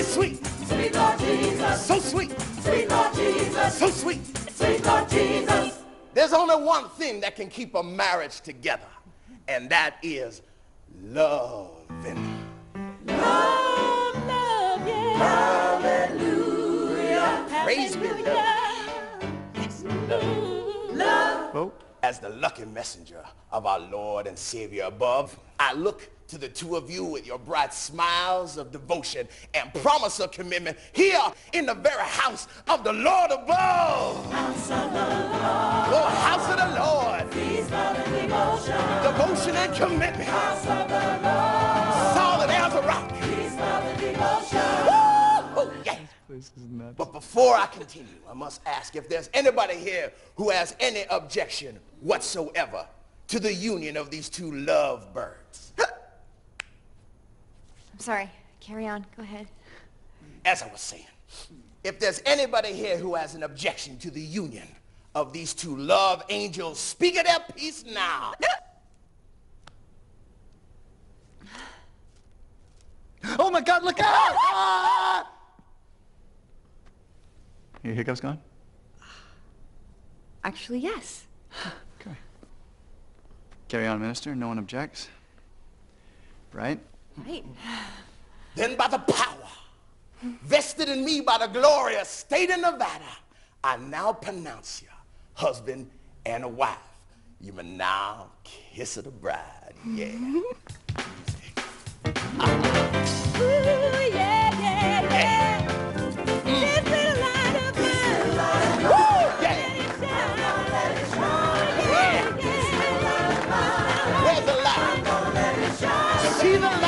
sweet, Sweet Lord Jesus. so sweet, Sweet Lord Jesus. so sweet. Sweet Lord Jesus. There's only one thing that can keep a marriage together, and that is loving. Love, love, yeah. Praise be to God. Yes, love. Love. As the lucky messenger of our Lord and Savior above, I look to the two of you with your bright smiles of devotion and promise of commitment here in the very house of the Lord above. House of the Lord. Oh, house of the Lord. Peace, love, and devotion. Devotion and commitment. This is nuts. But before I continue, I must ask if there's anybody here who has any objection whatsoever to the union of these two lovebirds. I'm sorry. Carry on. Go ahead. As I was saying, if there's anybody here who has an objection to the union of these two love angels, speak of their peace now. Oh my God, look out! Your hiccup's gone? Actually, yes. Okay. Carry on, minister. No one objects. Right? Right. Then by the power vested in me by the glorious state of Nevada, I now pronounce you husband and a wife. You may now kiss the bride. Yeah. Yeah.